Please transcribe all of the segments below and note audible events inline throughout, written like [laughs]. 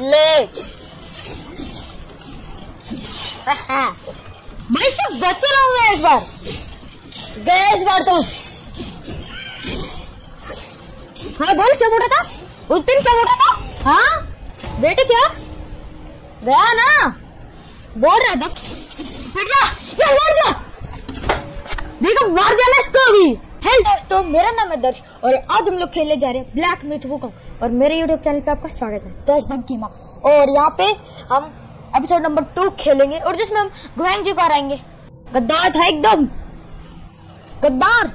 ले। भाई सब बच रहा मैं इस बार। गए इस बार तुम। हाँ बोल, क्या बोल था? उस दिन क्या बोल था? हाँ? बेटे क्या? गया ना? बोल रहा था। देखो, मार दिया इसको भी हेलो दोस्तों मेरा नाम है दर्श और आज हम लोग खेलने जा रहे हैं ब्लैक मिथ वुकंग और मेरे यूट्यूब चैनल पे आपका स्वागत है। दर्श दिन की माँ। और यहाँ पे हम एपिसोड नंबर टू खेलेंगे और जिसमें हम गुहैंग जी को हराएँगे गद्दार था एकदम। गद्दार।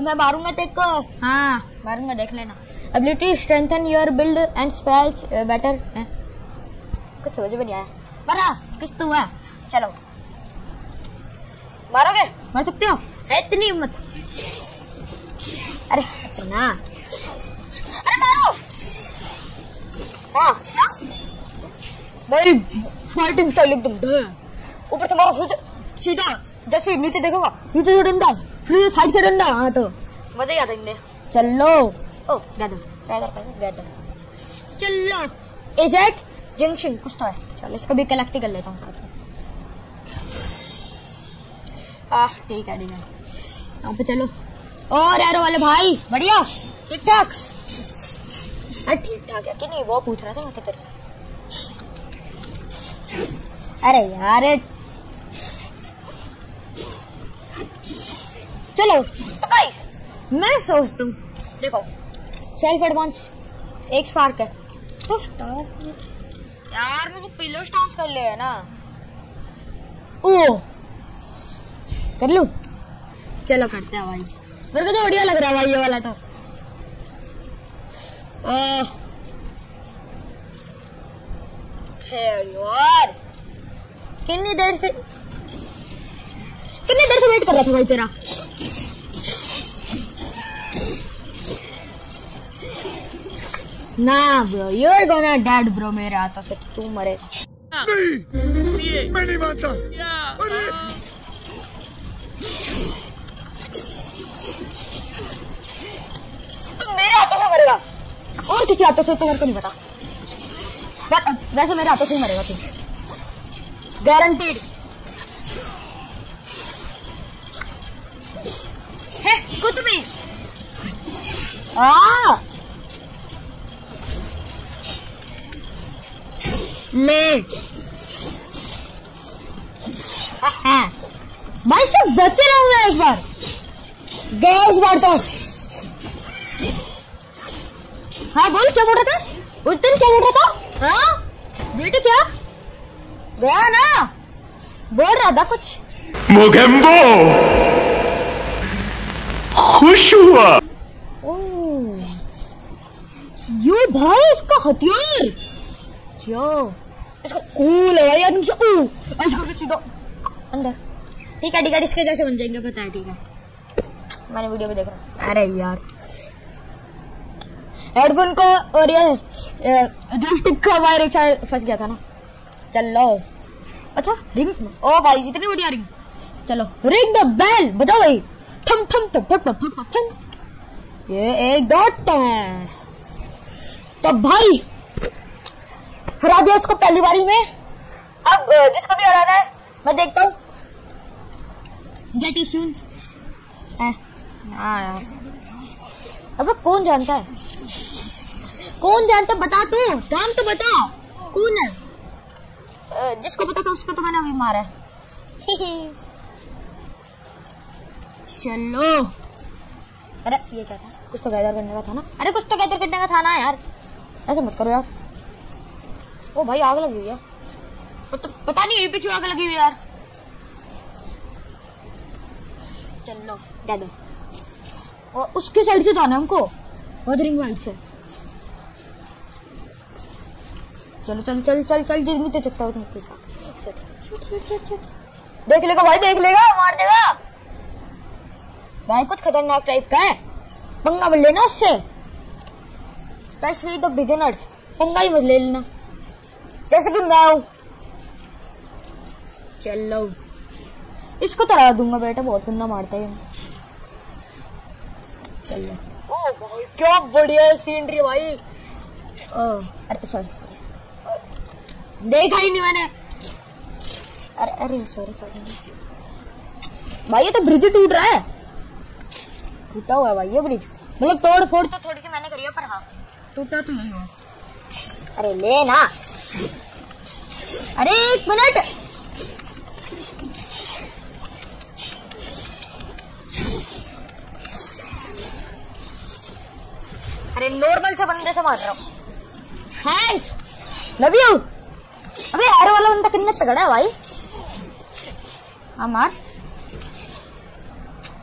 [laughs] मैं मारूँगा तेरे को। हाँ मारूँगा, देख लेना। Ability strengthen your build and spells better कुछ समझ में नहीं आया। मारा किस तू है चलो। मारोगे? मार सकते हो? है इतनी हिम्मत। अरे इतना। अरे मारो! हाँ। मेरी फाइटिंग स्टाइल एकदम ऊपर से मारो फिर सीधा। जैसे नीचे देखोगा नीचे से डंडा फिर साइड से डंडा हाँ तो। मज़े ही आ जाएँगे चलो। ओ गैदर। गैदर गैदर चलो। एजेट जंक्शन कुछ तो है। चलो इसको भी कलेक्ट कर लेता हूँ साथ में। आह ठीक है ठीक है। यहाँ पे चलो। और एरो वाले भाई, बढ़िया। ठीक ठाक ठीक ठाक है कि नहीं? वो पूछ रहा था मैं तेरे अरे यार चलो। तो गाइस मैं सोचता हूँ। देखो सेल्फ एडवांस एक स्पार्क है। तो स्टार यार, मुझे पिलो स्टांस कर ले है ना। ओ कर लू? चलो करते हैं भाई। मेरे को तो बढ़िया लग रहा है भाई ये वाला तो। यार। कितनी देर से कितनी देर से वेट कर रहा था भाई तेरा? ना bro you are gonna dead bro मेरे हाथों से तो मरेगा नहीं मैं नहीं मानता। और किसी हाथों से तो मेरे को नहीं पता। वैसे मेरे हाथों से ही मरेगा तू। गारंटीड है, कुछ भी। आ ले। हाँ। भाई सब बचे रहो मैं इस बार। गया इस बार तो। हाँ बोल क्या बोल रहा था? उस दिन क्या बोल रहा था? हाँ? बेटे क्या? गया ना? बोल रहा था कुछ। मोगेम्बो! खुश हुआ। ये भाई इसका हथियार। क्या? इसका कूल है भाई आदमी से ऐसे करके सीधा अंदर। ठीक है ठीक है इसके जैसे बन जाएँगे पता है ठीक है। मैंने वीडियो में देखा। अरे यार। हेडफोन को और ये जो स्टिक का वायर एक साइड फंस गया था ना। चलो। अच्छा रिंग ओ भाई, इतनी बढ़िया रिंग चलो रिंग द बेल बजाओ भाई। थम थम थम थम थम थम थम ये एक, दो तो भाई, हरा दिया उसको पहली बारी में। अब जिसको भी हराना है, मैं देखता हूँ। गेट यू सून अब कौन जानता है? कौन जानता? बता तू। नाम तो बता। कौन है? जिसको पता था उसको तो मैंने अभी मारा [laughs] चलो। अरे ये क्या था? कुछ तो गैदर करने का था ना? अरे कुछ तो गैदर करने का था ना यार। ऐसे मत करो यार। ओ भाई आग लगी हुई है। पता, पता नहीं यहीं पे क्यों आग लगी हुई यार। चलो गैदर और उसके साइड से तो आना हमको। वदरिंग वाइड से। चलो, चल चल चल चल जितनी तेज चकता शट। देख लेगा भाई, देख लेगा, मार देगा। भाई, कुछ खतरनाक टाइप का है। पंगा मत लेना उससे। स्पेशली द बिगिनर्स पंगा ही मत ले लेना। जैसे कि मैं हूँ। चलो। इसको तो हरा दूँगा बेटा, बहुत गंदा मारता है। चलो। ओ भाई, क्या बढ़िया सीनरी भाई। अरे सॉरी सॉरी देखा ही नहीं मैंने। अरे अरे सॉरी सॉरी भाई, ये तो ब्रिज टूट रहा है। टूटा हुआ है भाई, ये ब्रिज मतलब तोड़ फोड़ तो थोड़ी सी मैंने करी है, पर हाँ। टूटा तो यही हुआ। अरे, ले ना। अरे, एक मिनट। अरे नॉर्मल से बंदे से मार रहा हूँ। थैंक्स लव यू अबे एरो वाला बंदा कितने तगड़ा है भाई। हाँ मार।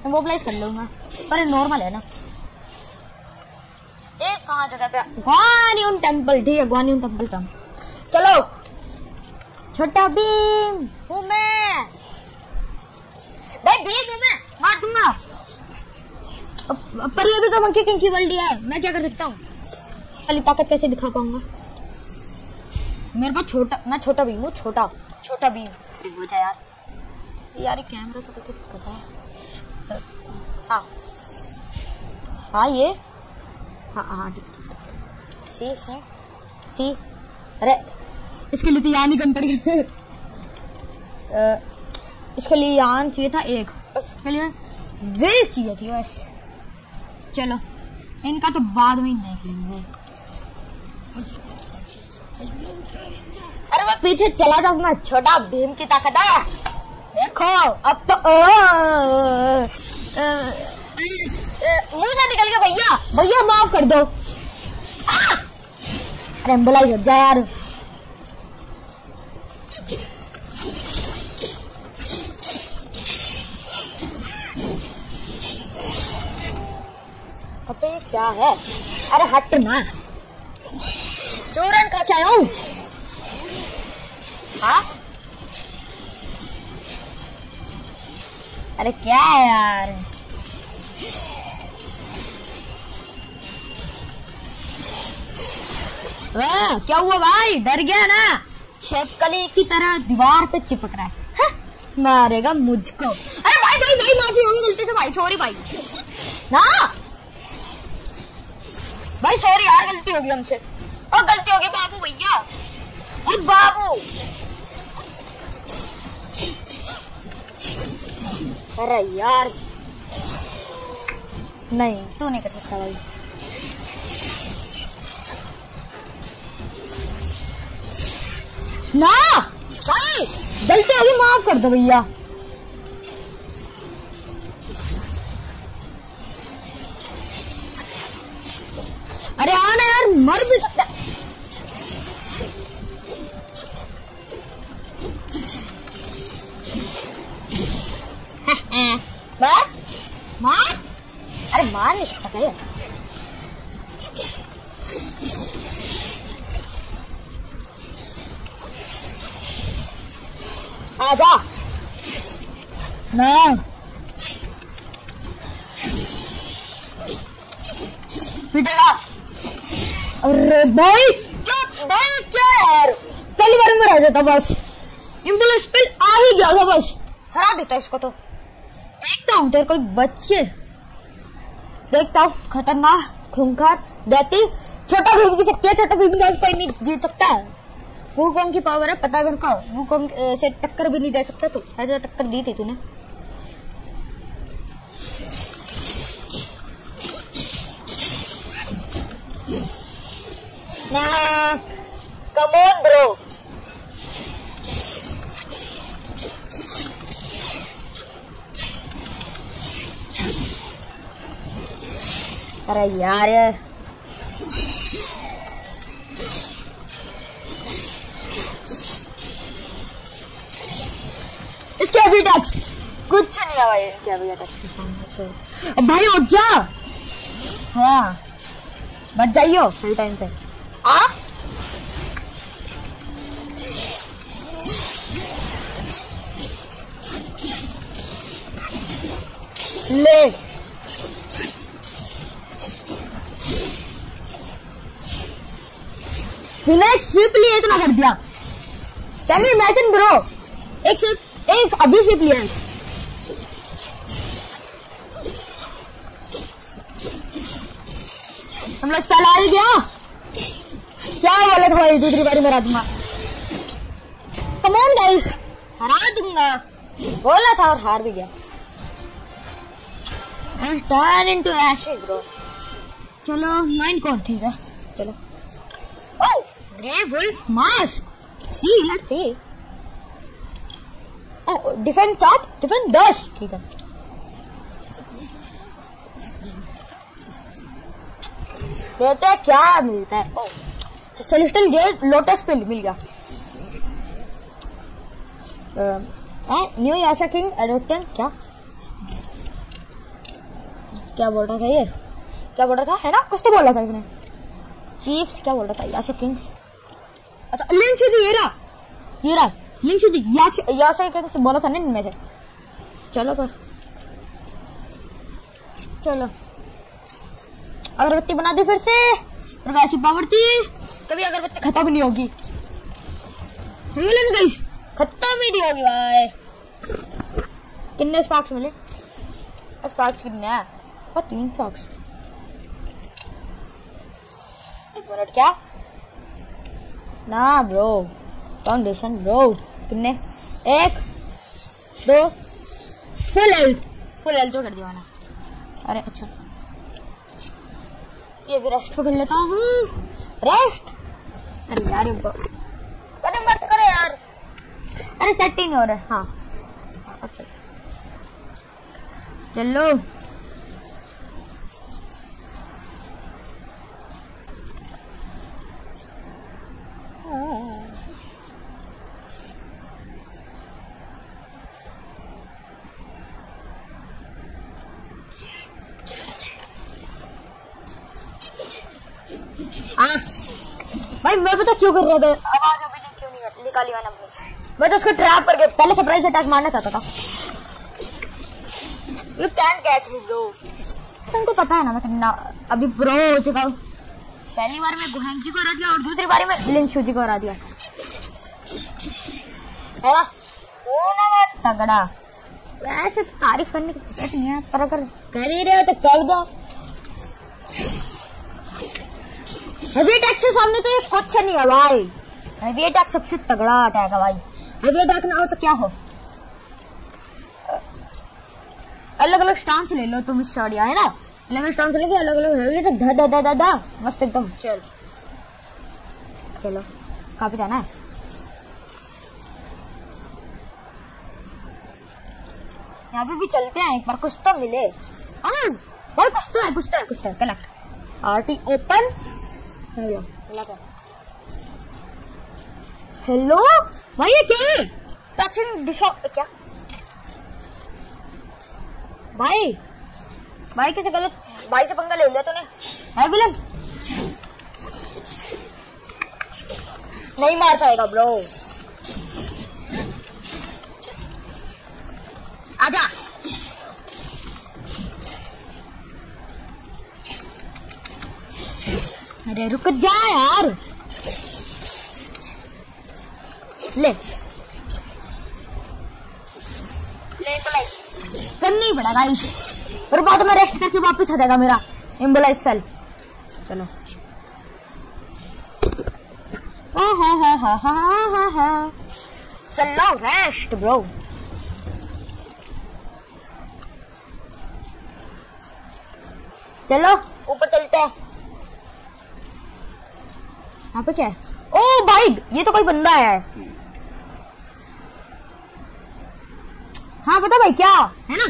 मैं मोबिलाइज कर लूँगा। पर नॉर्मल है ना। एक कहाँ जगह पे ग्वानियम टेंपल ठीक है ग्वानियम टेंपल पे हम। चलो। छोटा भीम, हूँ मैं। भाई, भीम हूँ मैं। मार दूँगा। पर ये भी तो मंकी किंकी वर्ल्ड है मैं क्या कर सकता हूँ? साली ताकत कैसे दिखा पाऊँगा? मेरे पास छोटा, मैं छोटा भीम हूँ, छोटा छोटा भीम। हो जा यार। यार कैमरा तो कुछ दिक्कत है। हाँ। हाँ ये? हाँ हाँ ठीक ठीक ठीक सी सी सी। अरे, इसके लिए तो ही कम पड़ गया इसके लिए यान चाहिए था एक। उसके लिए वेल चाहिए थी, बस। चलो, इनका तो बाद में ही देख लेंगे। अरे मैं पीछे चला जाऊँगा, छोटा भीम की ताकत है। देखो, अब तो मुँह से निकल गया भैया। भैया, माफ़ कर दो। अरे एंबुलेंस हो यार। अबे, क्या है? अरे हट ना। चूरन का क्या हूँ? हाँ? अरे क्या है यार? वाह, क्या हुआ भाई? डर गया ना? छिपकली की तरह दीवार पे चिपक रहा है। हाँ, मारेगा मुझको। अरे भाई भाई भाई माफ़ी होगी गलती से भाई सॉरी भाई। ना? भाई सॉरी यार गलती होगी हमसे। और गलती होगी बाबू भैया। अरे बाबू। अरे यार। नहीं। तू नहीं कर सकता भाई ना भाई गलती होगी माफ़ कर दो भैया। अरे आना यार मर भी सकता मार। अरे मार नहीं सकता क्या आजा ना पिटेगा अरे भाई। चुप भाई क्या यार? पहली बार में रह जाता बस। इम्बुलेंस पे आ ही गया था बस। हरा देता इसको तो। हूँ। तेरे कोई बच्चे। देखता हूँ खतरनाक खूंखार देती छोटा भीम की शक्ति है छोटा भीम का कोई नहीं जीत सकता। वो कौन की पावर है पता है को? वो कौन से टक्कर भी नहीं दे सकता तू। ऐसे टक्कर दी थी तूने। Nah, come अरे यार। इसके अभी टैक्स कुछ नहीं भाई इनके अभी टैक्स अब भाई उठ जा। हाँ। बच जाइयो। सही टाइम पे। आ? ले। विनायक स्विप लिए इतना कर दिया। कैन यू इमेजिन ब्रो एक स्विप एक अभी स्विप लिया है। हम लोग स्पेल आ ही गया। क्या बोले भाई दूसरी बारी में दूँगा कमॉन गाइस हरा दूँगा। बोला था और हार भी गया। टर्न इनटू एशेज ब्रो चलो माइंड कौन ठीक है। चलो। ओह grey wolf mask see let's see oh defence top defence दस ठीक है. देखते हैं क्या मिलता है. Oh celestial jet lotus pill मिल गया. न्यू याशा किंग एडोप्टन क्या? क्या बोल रहा था ये? क्या बोल रहा था? है ना? कुछ तो बोल रहा था इसने. चीफ्स क्या बोल रहा था? याशा किंग्स अच्छा लिंक शुद्धि ये रहा ये रहा लिंक शुद्धि याशा याशा किंग्स बोला था ना इनमें से चलो पर चलो. अगरबत्ती बना दी फिर से. प्रकाश की पावर्ती कभी अगरबत्ती खत्म नहीं होगी. खत्म ही नहीं होगी भाई. कितने स्पार्क्स मिले? स्पार्क्स कितने हैं? और तीन स्पार्क्स एक मिनट क्या? ना ब्रो फाउंडेशन ब्रो कितने एक, दो फुल हेल्थ फुल हेल्थ तो कर दिया मैंने। अरे अच्छा। ये भी रेस्ट पकड़ लेता हूँ। रेस्ट अरे यार अरे मत करे यार। अरे सेट ही नहीं हो रहा है। हाँ। अब चल। भाई मैं पता क्यों कर रहा था? आवाज़ अभी तक क्यों नहीं निकाली मैंने अपनी। मैं तो उसको ट्रैप करके पहले सरप्राइज़ अटैक मारना चाहता था। You can catch me bro तुमको पता है ना मैं कितना अभी प्रो हो चुका हूँ। पहली बार में गुहेंग जी को हरा दिया और दूसरी बारी में शू जी को हरा दिया। तगड़ा। वैसे तो तारीफ़ करने की ज़रूरत नहीं है, पर अगर कर ही रहे हो तो कर दो। हेवी अटैक से सामने तो ये कुछ नहीं है भाई। हेवी अटैक सबसे तगड़ा अटैक है भाई। हेवी अटैक ना हो तो क्या हो? अलग अलग स्टांस ले लो तुम इस शॉडिया है ना? अलग अलग स्टांस लेके अलग अलग हेवी अटैक धा धा धा धा धा मस्त एकदम। चल। चलो कहाँ पे जाना है? यहाँ पे भी चलते हैं एक बार कुछ तो मिले। भाई कुछ तो है कुछ तो है कुछ तो है collect RT open. Hello hello भाई ये क्या है? क्या? भाई भाई किसी गलत भाई से पंगा ले लिया तूने। है विलन। नहीं मार पाएगा ब्रो आजा। अरे रुक जा यार। ले। ले एम्बुलाइज करना ही पड़ेगा इसे और बाद में रेस्ट करके वापस आ जाएगा मेरा एम्बुलाइज फैल चलो। हा हा हा हा हा हा चलो रेस्ट ब्रो चलो, ऊपर चलते हैं। यहाँ पे क्या ओ, भाई, ये तो कोई बंदा है। हाँ बता भाई क्या? है ना?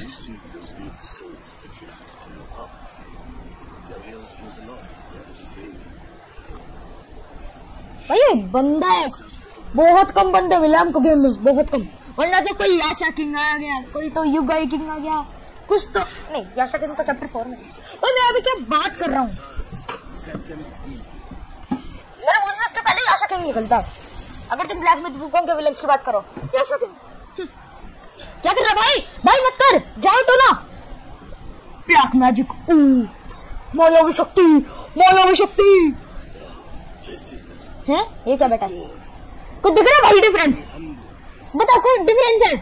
भाई बंदा है। बहुत कम बंदे मिले हमको गेम में, बहुत कम। वरना तो कोई याशा किंग आ गया, कोई तो युगाई किंग आ गया, कुछ तो नहीं, याशा किंग तो चैप्टर फोर में। और मैं अभी क्या बात कर रहा हूँ? मेरे से सबसे पहले याशा किंग निकलता। है अगर तुम ब्लैक में वुकोंग के विलेज की बात करो? Yasha king. हम्म। क्या कर रहा भाई? भाई, मत कर। जाओ तो ना। ब्लैक मैजिक मायावी शक्ति। मायावी शक्ति। है? ये क्या बेटा? कुछ दिख रहा है भाई डिफरेंस बताओ कोई डिफरेंस है?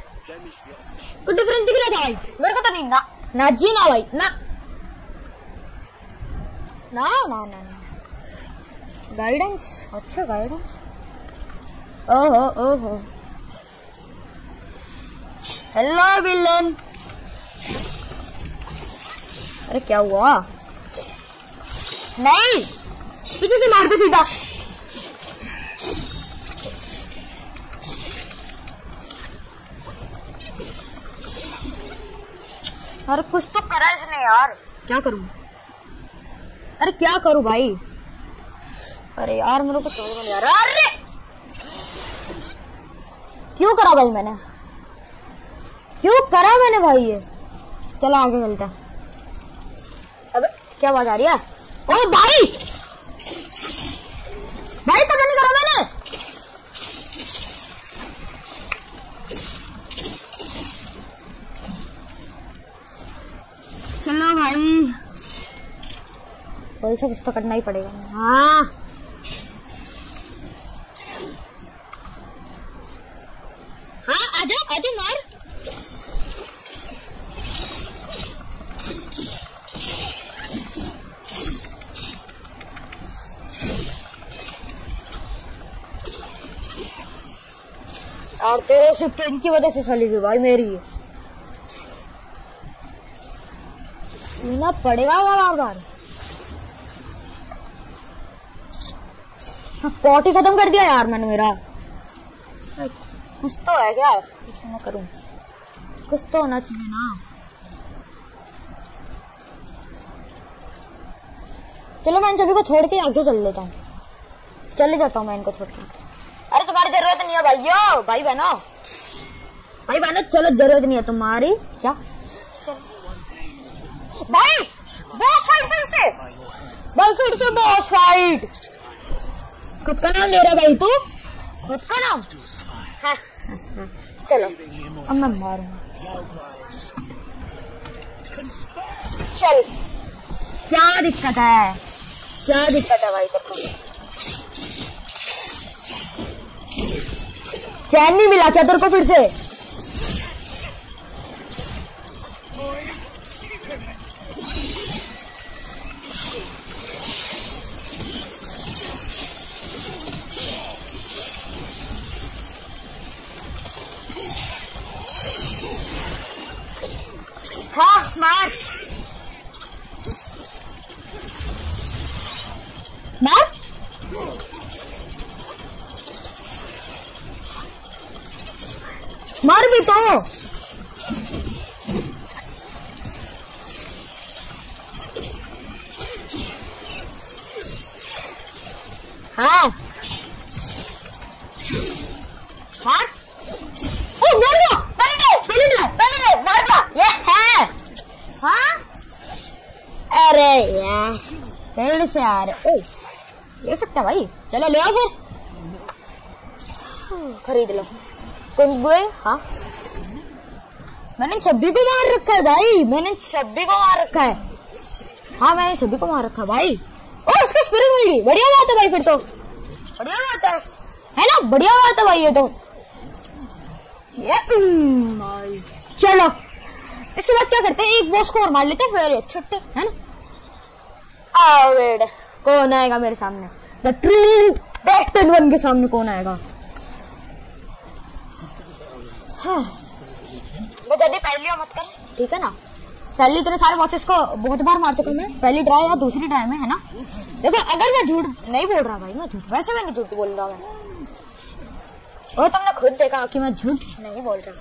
कुछ डिफरेंस दिख रहा था भाई? मेरे को तो नहीं, ना ना जी ना भाई, ना। ना ना ना ना। गाइडेंस अच्छा गाइडेंस ओहो ओहो। हेलो विलन अरे, क्या हुआ? नहीं! पीछे से मार दो सीधा। अरे कुछ तो करा इसने यार। क्या करूँ? अरे क्या करूँ भाई? अरे यार मेरे को समझ में नहीं आ रहा। अरे! क्यों करा भाई मैंने? क्यों करा मैंने भाई ये? चलो आगे चलते अबे क्या आवाज़ आ रही है? ओ भाई! भाई तो मैंने चलो भाई परीक्षा कुछ तो करना ही पड़ेगा। हाँ। हाँ आजा आजा मार। और तेरे शिफ्ट इनकी वजह से चली गई भाई मेरी। ना पड़ेगा बार बार पॉटी खत्म कर दिया यार मैंने मेरा। कुछ तो है क्या? किसी मैं करूँ। कुछ तो होना चाहिए ना। चलो मैं इन सभी को छोड़ के आगे चल लेता हूँ। चले जाता हूँ मैं इनको छोड़ के। अरे तुम्हारी ज़रूरत नहीं है भाइयों। भाई बहनों। भाई बहनों चलो ज़रूरत नहीं है तुम्हारी। क्या? भाई बॉस फाइट फिर से। भाई फिर से बॉस फाइट खुद का नाम ले रहा भाई तू? खुद का नाम हाँ, हाँ, हाँ, चलो। अब मैं मारूँगा चल। क्या दिक्कत है? क्या दिक्कत है भाई तेरे को? चैन नहीं मिला क्या तेरे को फिर से? मार ओ मार दो। पहले दो पहले दो पहले दो मार दो। ये है। अरे यार पेड़ से आ रहे। ओ ले सकता भाई। चलो ले फिर। खरीद लो। कुंगुए हाँ। मैंने छब्बी को मार रखा है भाई। मैंने छब्बी को मार रखा है। हाँ मैंने छब्बी को मार रखा है भाई। और उसको स्पिरिट मिल गई बढ़िया बात है भाई फिर तो। बढ़िया बात है। है ना? बढ़िया बात है भाई ये तो। हम्म, चलो। इसके बाद क्या करते हैं? एक बॉस को और मार लेते हैं फिर छुट्टे है ना? बेटे कौन आएगा मेरे सामने? द ट्रू बेस्ट वन के सामने कौन आएगा? हाँ। मैं जल्दी पहली मत कर। ठीक है ना? पहली इतने सारे वॉचेस को बहुत बार मार चुका मैं। पहली ड्राई या दूसरी ड्राई में है ना? देखो अगर मैं झूठ नहीं बोल रहा भाई मैं झूठ वैसे मैं नहीं झूठ बोल रहा मैं वो तुमने खुद देखा कि मैं झूठ नहीं बोल रहा।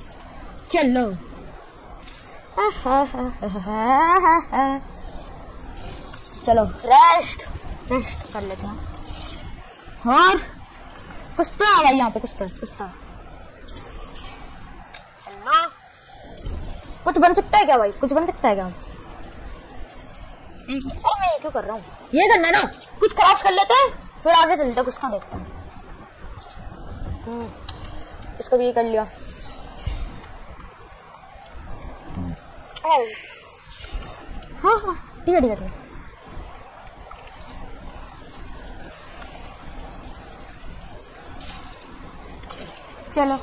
चलो। चलो। रेस्ट रेस्ट कर लेते हैं। और कुछ तो आ भाई यहाँ पे कुछ तो कुछ तो कुछ बन सकता है क्या भाई? कुछ बन सकता है क्या? अरे मैं ये क्यों कर रहा हूँ? ये करना है ना। कुछ क्राफ्ट कर लेते हैं फिर आगे चलते हैं कुछ तो देखते हैं। हम्म, इसको भी ये कर लिया हाँ हाँ ठीक है ठीक है ठीक चलो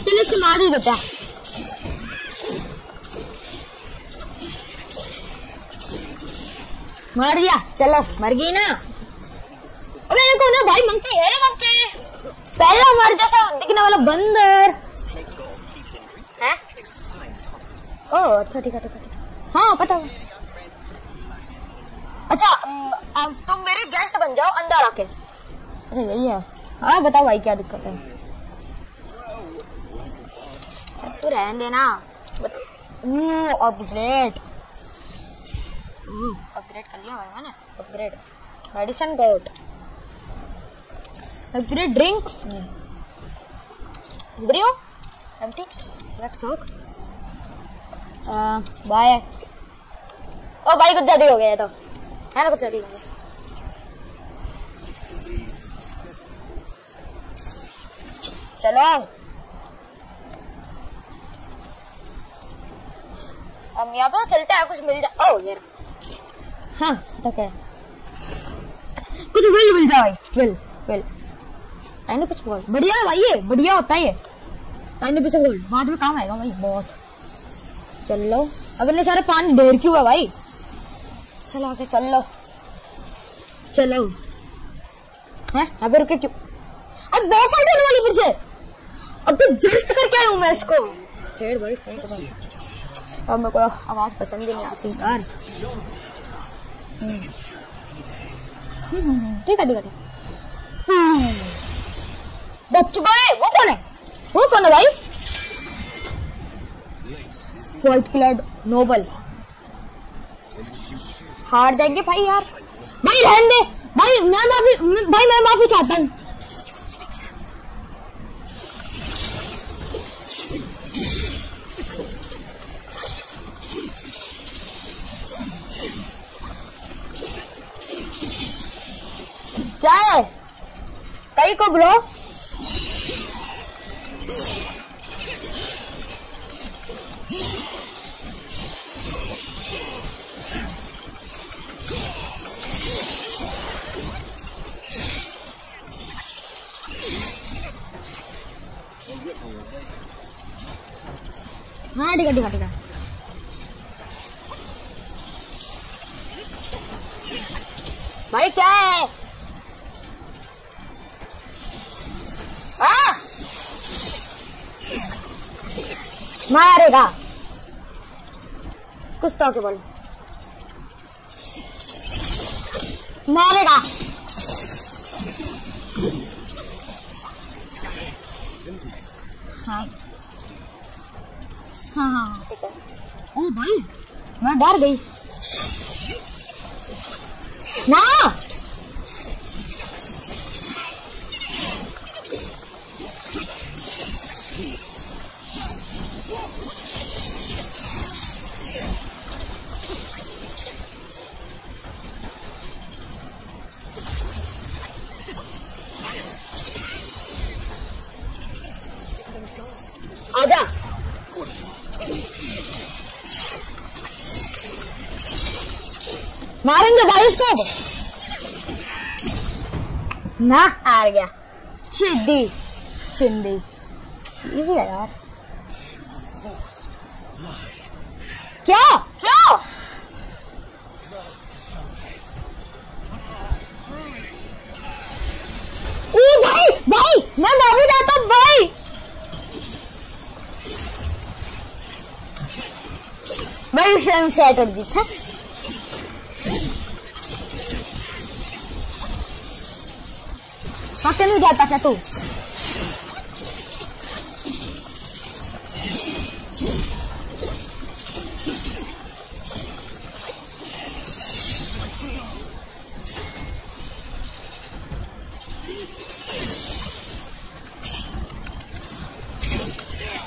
चलो इसको मार ही देता मार दिया। चलो, मर गई ना। अबे, देखो ना, भाई मंकी है रे मंकी पहला हमारे जैसा दिखने वाला बंदर। है? ओ अच्छा ठीक है ठीक है हाँ। पता है। अच्छा अब तुम मेरे गेस्ट बन जाओ, अंदर आके। अरे, यही है। हाँ बताओ भाई, क्या दिक्कत है? तू रहने देना। बता अपग्रेड अपग्रेड कर लिया भाई मैंने। Upgrade medicine got upgrade drinks Brio empty let's talk bye ओ भाई कुछ ज़्यादा हो गया तो। है ना, कुछ ज़्यादा हो गया। चलो। हम यहाँ पे चलते हैं, कुछ मिल जाए ओ ये हाँ तो क्या कुछ विल मिल जाए। विल विल टाइम कुछ बोल बढ़िया है भाई ये बढ़िया होता है ये। टाइम पीछे गोल्ड बाद में काम आएगा भाई बहुत। चल। लो अब इतने सारे पानी ढेर क्यों है भाई? चलो आगे चल। लो चलो। है? अबे रुके क्यों? अब बहुत साइड होने वाली फिर से। अब तो जस्ट करके आया हूँ मैं इसको। ठेड़ भाई ठेड़ भाई अब मेरे को आवाज़ पसंद ही नहीं आती। यार। ठीक है ठीक है बच्चू। हम्म। गए वो कौन है वो कौन है भाई व्हाइट कलर नोबल हार जाएँगे भाई यार भाई रहने भाई, मैं माफ़ी भाई, मैं माफ़ी चाहता हूँ क्या है? कई को ब्रो? हाँ ठीक है ठीक है ठीक है भाई क्या है हाँ? मारेगा कुछ केवल मारेगा। हाँ। हाँ है। ओ भाई मैं डर गई। ना! ना। हार गया। चिद्दी चिंदी इजी है यार। क्या? क्या? ओ भाई भाई मैं माफ़ी चाहता हूँ भाई। भाई स्वयं स्ट्रैटेजी था पक्के नहीं जाता क्या तू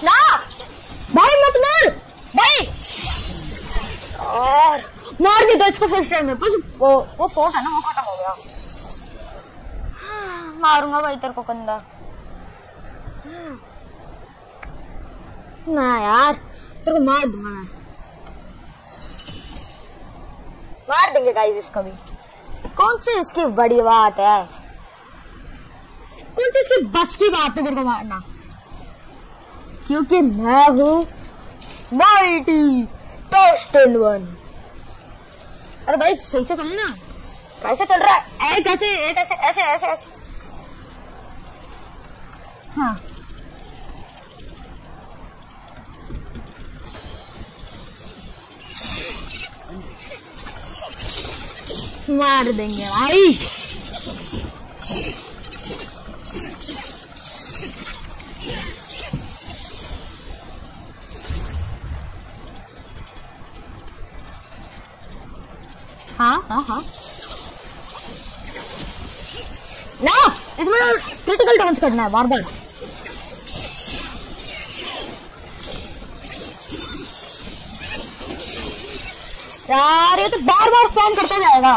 ना मार भाई और मार दी तो इसको फ़र्स्ट टाइम में बस वो वो पोट है ना वो मारूँगा भाई तेरे को कंधा। ना यार तेरे को मार दूँगा मैं। मार देंगे गाइस इसको भी। कौन सी इसकी बड़ी बात है? कौन सी इसकी बस की बात है मेरे को मारना? क्योंकि मैं हूँ माइटी टोस्टन वन अरे भाई सही से चलना कैसे चल रहा है। कैसे ए, ऐसे ऐसे ऐसे। मार देंगे भाई। हाँ हाँ हाँ। ना, इसमें क्रिटिकल डांस करना है, बार बार। यार, ये तो बार बार स्पैम करता जाएगा।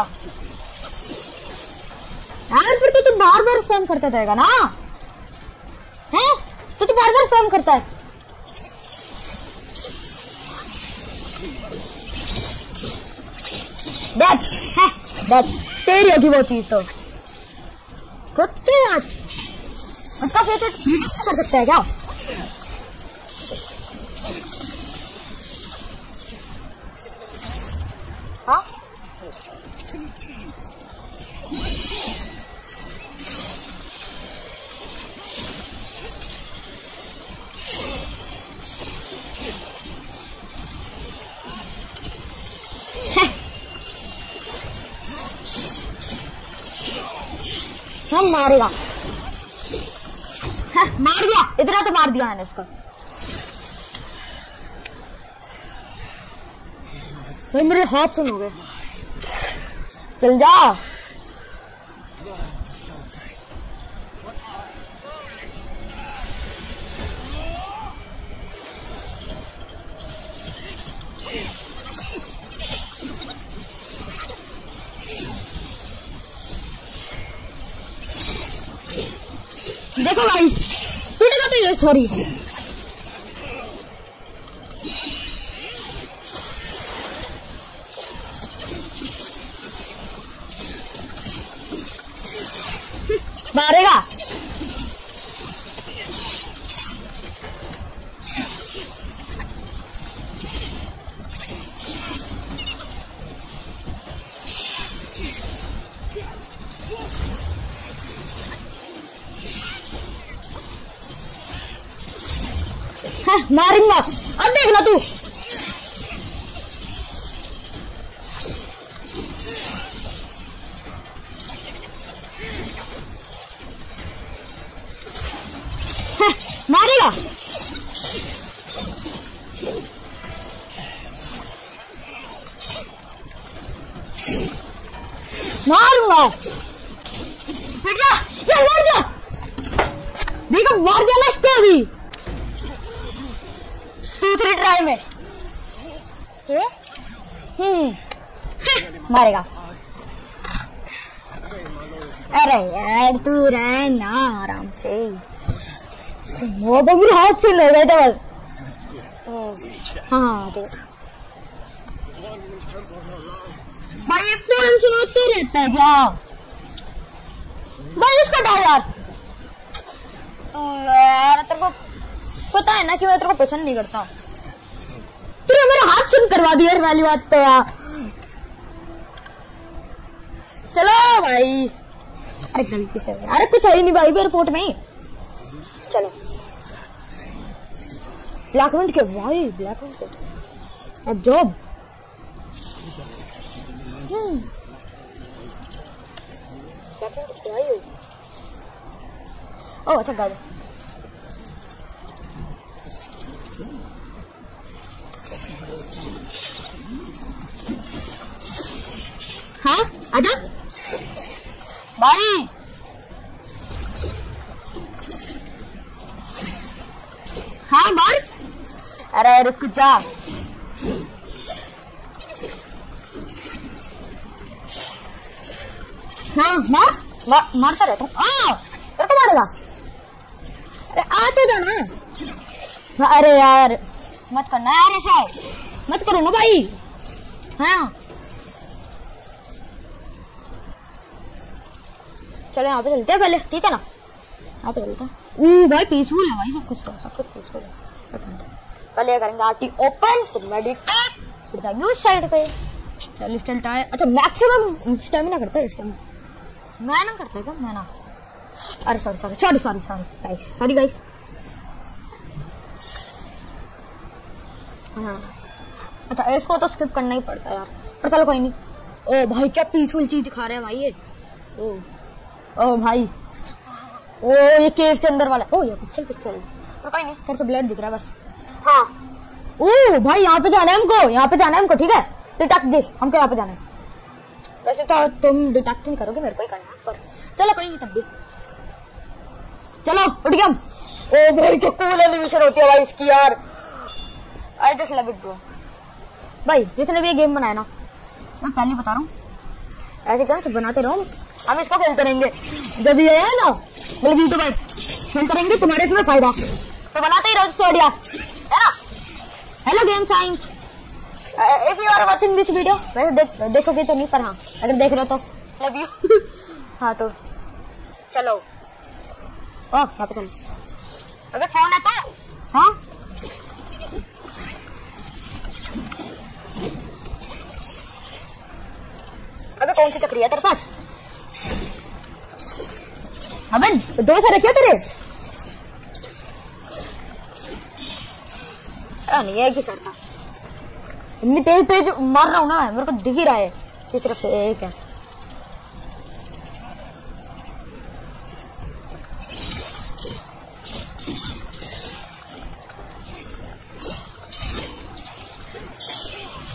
यार फिर तो तू बार बार स्पैम करता जाएगा ना? है? तो तू बार बार स्पैम करता है। डेथ है? डेथ तेरी होगी वो चीज़ तो। कुत्ते आज। उसका फेस कर सकता है क्या? हाँ? हम मारेगा मार दिया। इतना तो मार दिया मैंने इसको मेरे हाथ सुन हो गए चल जा। देखो गाइस टूटेगा तो ये सॉरी मारूँगा ये मार मार दिया ना इसको अभी ट्राई में? हम्म मारेगा अरे यार तू रह ना आराम से वो तो हाथ से बस हाँ ठीक हम सुनाते रहता है क्या भाई इसको डाल यार तो यार तेरे को पता है ना कि मैं तेरे को पसंद नहीं करता तूने मेरा हाथ सुन करवा दिया इस वाली बात तो यार चलो भाई अरे गलती से अरे कुछ है ही नहीं भाई एयरपोर्ट में चलो ब्लैक मिनट के भाई ब्लैक मिनट के अब जॉब ब्लैक मिनट के भाई ओ अच्छा गाड़ी हाँ आजा भाई हाँ मार अरे, रुक जा। अरे यार मत करना यार ऐसा मत करो ना भाई हाँ चलो यहाँ पे चलते हैं पहले ठीक है ना यहाँ पे चलते हैं भाई पीसफुल है भाई सब कुछ तो सब कुछ पीसफुल है पहले करेंगे आरटी ओपन फिर मेडिटेट फिर जाएँगे उस साइड पे चल स्टाइल टाय अच्छा मैक्सिमम स्टेमिना करता है स्टेमिना मैं ना करता है क्या मैं ना अरे sorry sorry sorry sorry sorry guys sorry guys हाँ। अच्छा इसको तो स्किप करना ही पड़ता है यार। पर चलो कोई नहीं। ओ भाई क्या पीसफुल चीज़ दिखा रहे हैं भाई ये? ओ ओ भाई। ओ ये केव के अंदर वाला। ओ ये पिक्चर पिक्चर पर कोई नहीं तेरे से ब्लड दिख रहा है बस। हाँ। ओ भाई यहाँ पे जाना है हमको यहाँ पे जाना है हमको ठीक है? डिटेक्ट दिस हमको यहाँ पे जाना है। वैसे तो तुम डिटेक्ट नहीं करोगे मेरे को ही करना पर चलो कोई नहीं भी चलो उठ गया ओ भाई क्या कूल एनिमेशन होती है भाई इसकी यार I just love it bro भाई जितने भी ये गेम बनाए ना मैं पहले बता रहा हूँ ऐसे गेम्स बनाते रहो हम इसको खेलते रहेंगे जब ये है ना मतलब यूट्यूबर्स खेलते रहेंगे तुम्हारे इसमें फ़ायदा तो बनाते ही रहो स्टोडिया है ना hello game science if you are watching this video. वैसे देख, देखोगे तो नहीं, पर हाँ अगर देख रहे हो तो। लव यू [laughs] हाँ तो चलो। ओ यहाँ पे चलो अबे फ़ोन आता है। हाँ? अबे, कौन सी चक्री है तेरे पास? अबे, दो से रखे तेरे? नहीं ही सर था इतनी तेज तेज मार रहा हूँ ना, मेरे को दिख ही रहा है। कि सिर्फ़ एक है।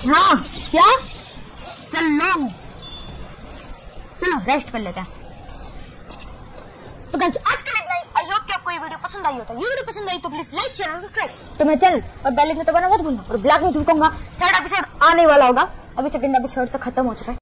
हाँ क्या? चल चलो चलो रेस्ट कर लेते हैं तो गाइस आज के लिए इतना ही आई होप कि आपको ये वीडियो पसंद आई हो तो ये वीडियो पसंद आई तो प्लीज़ लाइक शेयर और सब्सक्राइब तो मैं चैनल और बेल आइकन दबाना मत भूलना और ब्लैक में झुकूँगा थर्ड एपिसोड आने वाला होगा अभी सेकंड एपिसोड तो खत्म हो चुका है